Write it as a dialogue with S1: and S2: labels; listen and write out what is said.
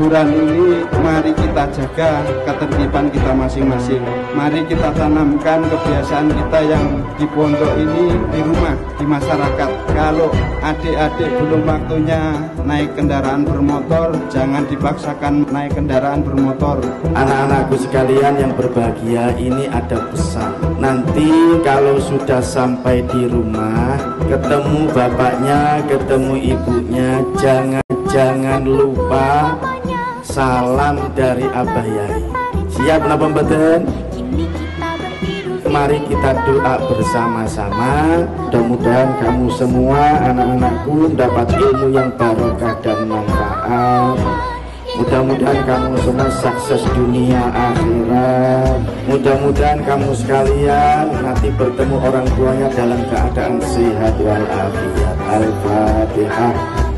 S1: liburan ini mari kita jaga ketertiban kita masing-masing. Mari kita tanamkan kebiasaan kita yang di pondok ini di rumah, di masyarakat. Kalau adik-adik belum waktunya naik kendaraan bermotor, jangan dipaksakan naik kendaraan bermotor.
S2: Anak-anakku sekalian yang berbahagia ini ada pesan. Nanti kalau sudah sampai di rumah, ketemu bapaknya, ketemu ibunya, jangan jangan lupa salam dari Abah Yai. Siap napa mboten? Mari kita doa bersama-sama. Mudah-mudahan kamu semua anak-anakku dapat ilmu yang barokah dan manfaat. Mudah-mudahan kamu semua sukses dunia akhirat. Mudah-mudahan kamu sekalian nanti bertemu orang tuanya dalam keadaan sehat walafiat. Al-Fatihah.